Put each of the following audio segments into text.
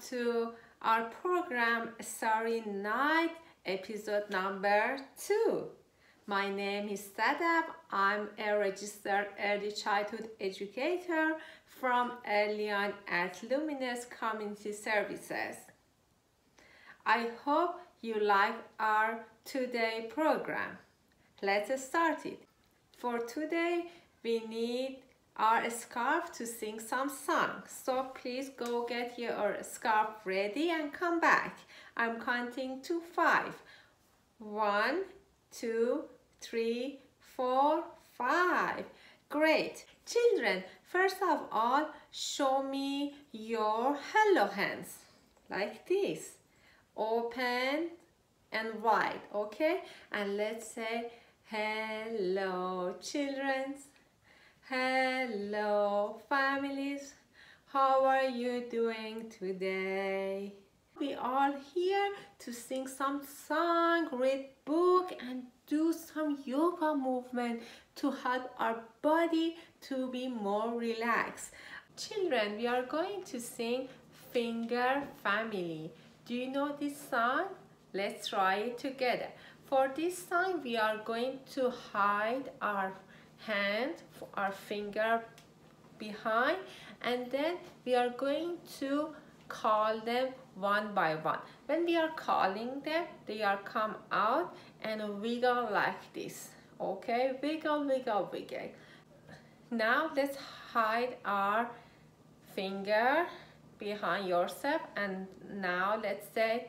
to our program Starry Night episode number two. My name is Sadaf. I'm a registered early childhood educator from Earlyon at Lumenus Community Services. I hope you like our today program. Let's start it. For today, we need our scarf to sing some song. So please go get your scarf ready and come back. I'm counting to five. One, two, three, four, five. Great. Children, first of all, show me your hello hands. Like this. Open and wide, okay? And let's say, hello, children. Hello families, how are you doing today? We are here to sing some song, read book and do some yoga movement to help our body to be more relaxed. Children, we are going to sing Finger Family. Do you know this song? Let's try it together. For this song, we are going to hide our hand, our finger behind and then we are going to call them one by one. When we are calling them, they are come out and wiggle like this. Okay, wiggle, wiggle, wiggle. Now let's hide our finger behind yourself and now let's say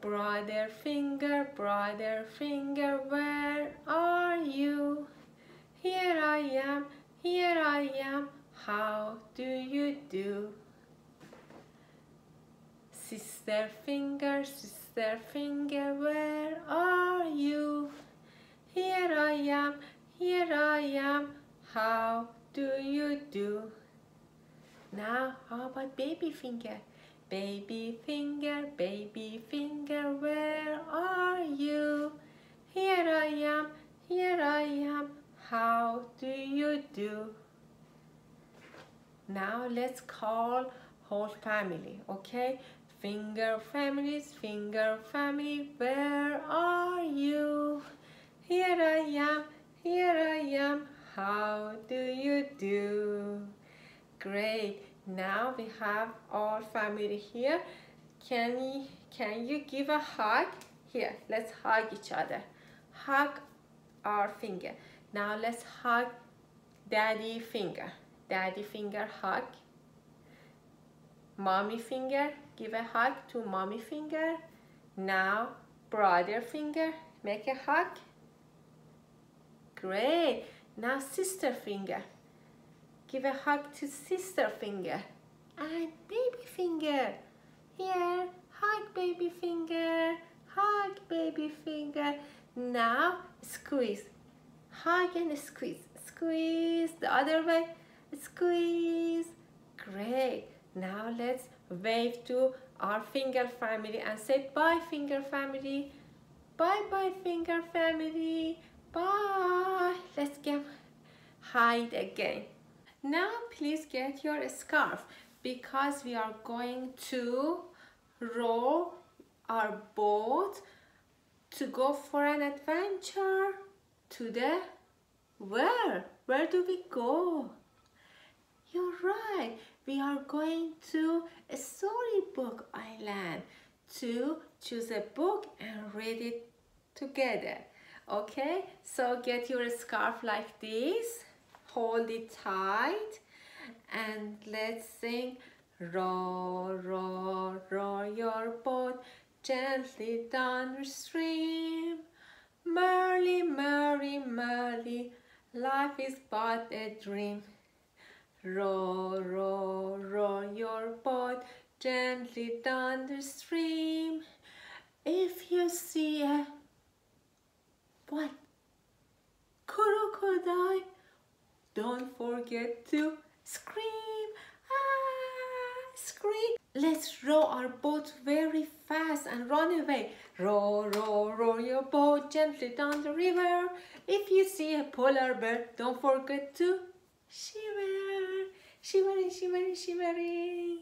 Brother finger, brother finger, where are you? Here I am, here I am, how do you do? Sister finger, sister finger, where are you? Here I am, here I am, how do you do? Now, how about baby finger? Baby finger, baby finger, where are you? Here I am, here I am, how do you do? Now let's call whole family, okay? Finger families, finger family, where are you? Here I am, here I am, how do you do? Great. Now we have our family here. Can you, can you give a hug? Here, let's hug each other. Hug our finger. Now let's hug daddy finger. Daddy finger hug. Mommy finger, give a hug to mommy finger. Now brother finger, make a hug. Great. Now sister finger. Give a hug to sister finger. And baby finger. Here, hug baby finger. Hug baby finger. Now squeeze. Hug and squeeze. Squeeze the other way. Squeeze. Great. Now let's wave to our finger family and say bye finger family. Bye bye finger family. Bye. Let's get hide again. Now please get your scarf because we are going to row our boat to go for an adventure to the where? Where do we go? You're right. We are going to a storybook island to choose a book and read it together. Okay, so get your scarf like this hold it tight. And let's sing row row row your boat gently down the stream. Merrily merrily merrily life is but a dream. Row row row your boat gently down the stream. If you see a what? Crocodile, don't forget to scream. Ah, scream. Let's row our boat very fast and run away. Row, row, row your boat gently down the river. If you see a polar bear, don't forget to shiver. Shivering, shivering, shivering.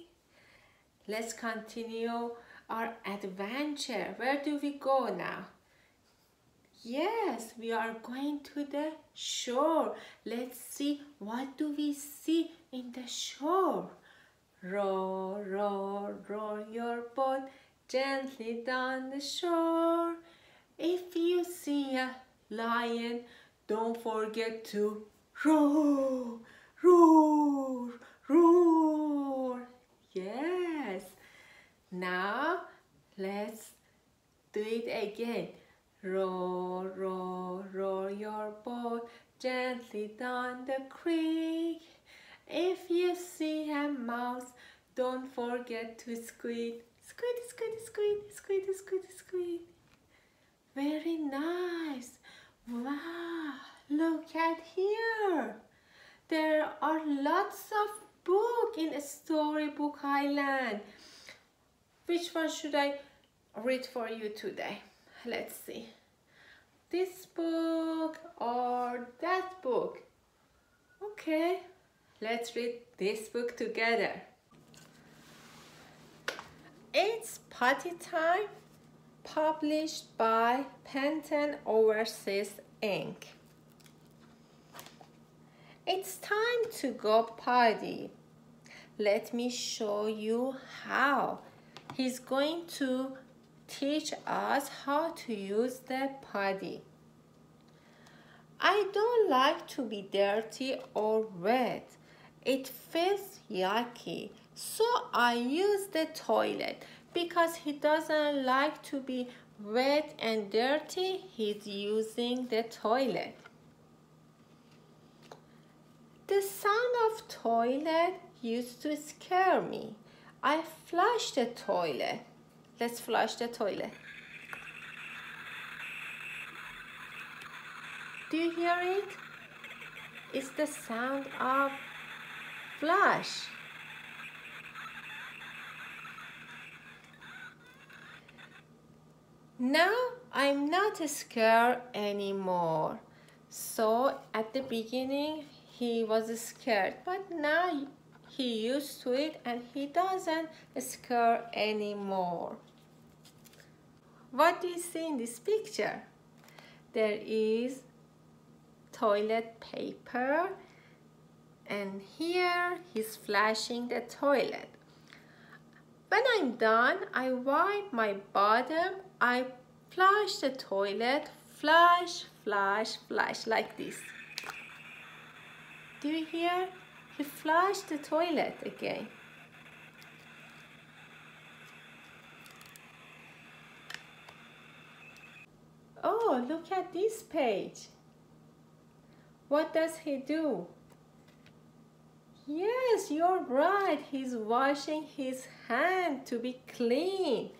Let's continue our adventure. Where do we go now? Yes, we are going to the shore. Let's see what do we see in the shore. Row, row, row your boat gently down the shore. If you see a lion, don't forget to roar, roar, roar. Yes. Now let's do it again. Row, row, row your boat gently down the creek. If you see a mouse, don't forget to squeak. Squeak, squeak, squeak, squeak, squeak, squeak. Very nice. Wow, look at here. There are lots of books in a Storybook Island. Which one should I read for you today? Let's see. This book or that book? Okay, let's read this book together. It's Potty Time, published by Penton Overseas Inc. It's time to go potty. Let me show you how. He's going to teach us how to use the potty. I don't like to be dirty or wet. It feels yucky. So I use the toilet because he doesn't like to be wet and dirty. He's using the toilet. The sound of toilet used to scare me. I flushed the toilet. Let's flush the toilet. Do you hear it? It's the sound of flush. Now I'm not scared anymore. So at the beginning he was scared, but now he used to it and he doesn't scare anymore. What do you see in this picture? There is toilet paper and here he's flashing the toilet. When I'm done, I wipe my bottom, I flush the toilet, flush, flush, flush, like this. Do you hear? He flushed the toilet again. Oh, look at this page. What does he do? Yes, you're right. He's washing his hand to be clean.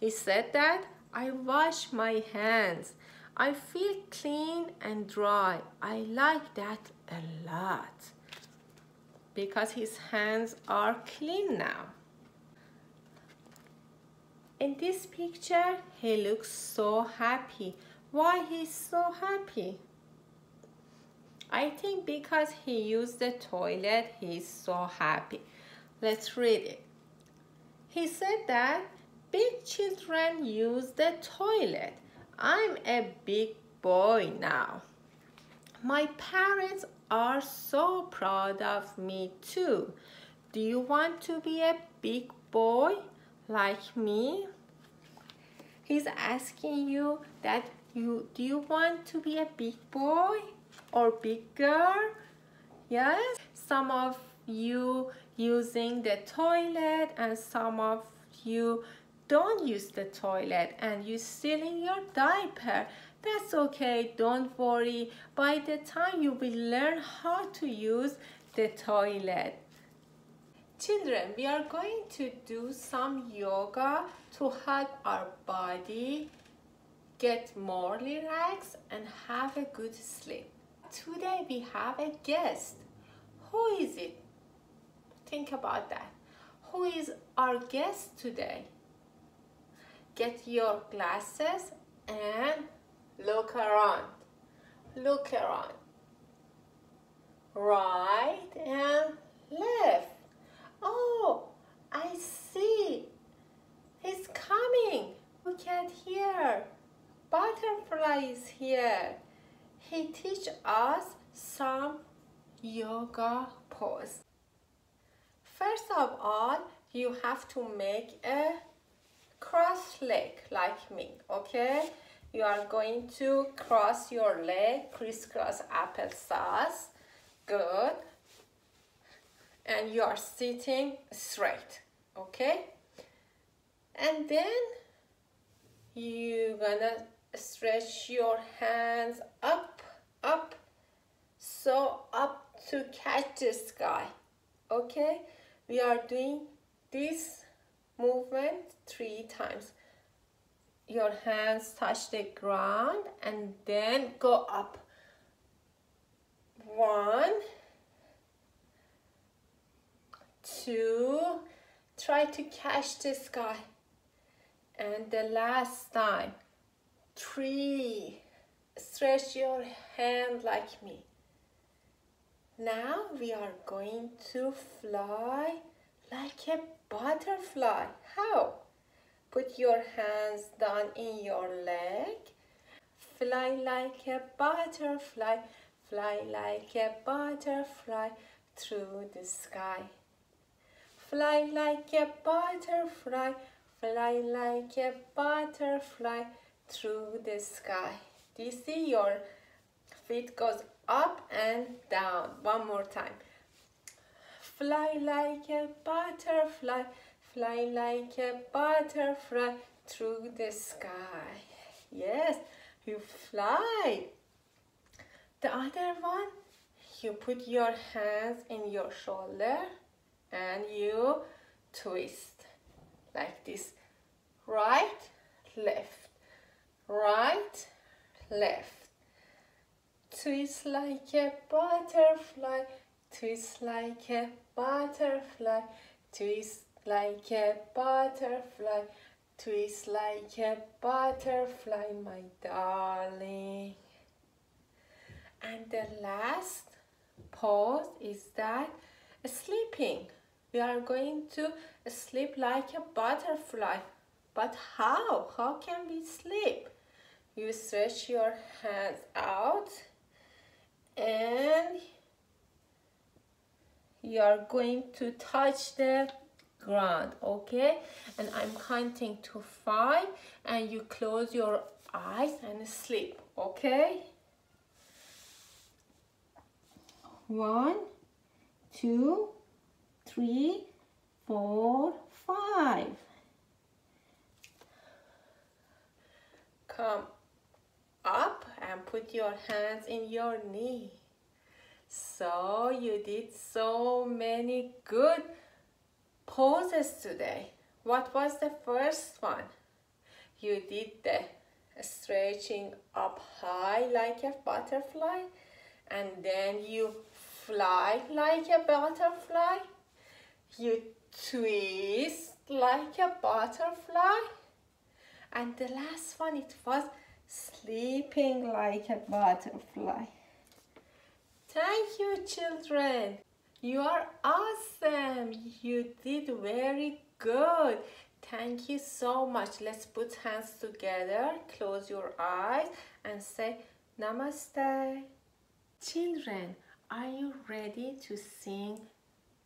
He said that I wash my hands. I feel clean and dry. I like that a lot because his hands are clean now. In this picture, he looks so happy. Why he's so happy? I think because he used the toilet, he's so happy. Let's read it. He said that big children use the toilet. I'm a big boy now. My parents are so proud of me too. Do you want to be a big boy like me? He's asking you that you do you want to be a big boy or big girl? Yes? Some of you using the toilet and some of you don't use the toilet and you still in your diaper that's okay, don't worry. By the time you will learn how to use the toilet. Children, we are going to do some yoga to help our body get more relaxed and have a good sleep. Today we have a guest. Who is it? Think about that. Who is our guest today? Get your glasses and look around. Look around. Right and left. Oh, I see. He's coming. Look at here. Butterfly is here. He teach us some yoga pose. First of all, you have to make a cross leg like me, okay? You are going to cross your leg, crisscross applesauce. Good and you are sitting straight okay? And then you're gonna stretch your hands up up so up to catch the sky okay? We are doing this movement three times. Your hands touch the ground and then go up. One two, try to catch the sky. And the last time, three, stretch your hand like me. Now we are going to fly like a butterfly. How? Put your hands down in your leg. Fly like a butterfly, fly like a butterfly through the sky. Fly like a butterfly, fly like a butterfly through the sky. Do you see your feet goes up and down? One more time. Fly like a butterfly, fly like a butterfly through the sky. Yes, you fly. The other one, you put your hands in your shoulder and you twist like this. Right left. Right left. Twist like a butterfly. Twist like a butterfly. Twist like a butterfly. Twist like a butterfly my darling. And the last pose is that sleeping we are going to sleep like a butterfly. But how? How can we sleep? You stretch your hands out and you are going to touch the ground, okay? And I'm counting to five and you close your eyes and sleep, okay? One, two, three, four, five. Come up and put your hands in your knee. So you did so many good poses today. What was the first one? You did the stretching up high like a butterfly and then you fly like a butterfly you twist like a butterfly. And the last one it was sleeping like a butterfly. Thank you children. You are awesome. You did very good. Thank you so much. Let's put hands together close your eyes and say namaste. Children are you ready to sing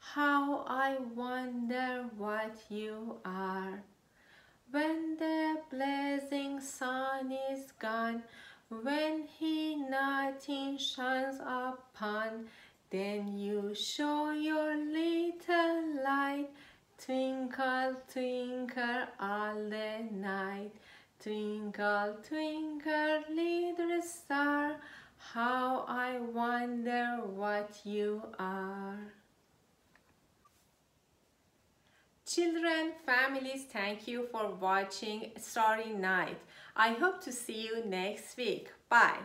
How I wonder what you are. When the blazing sun is gone, when he nothing shines upon, then you show your little light, twinkle, twinkle all the night. Twinkle, twinkle, little star, how I wonder what you are. Children, families, thank you for watching Starry Night. I hope to see you next week. Bye.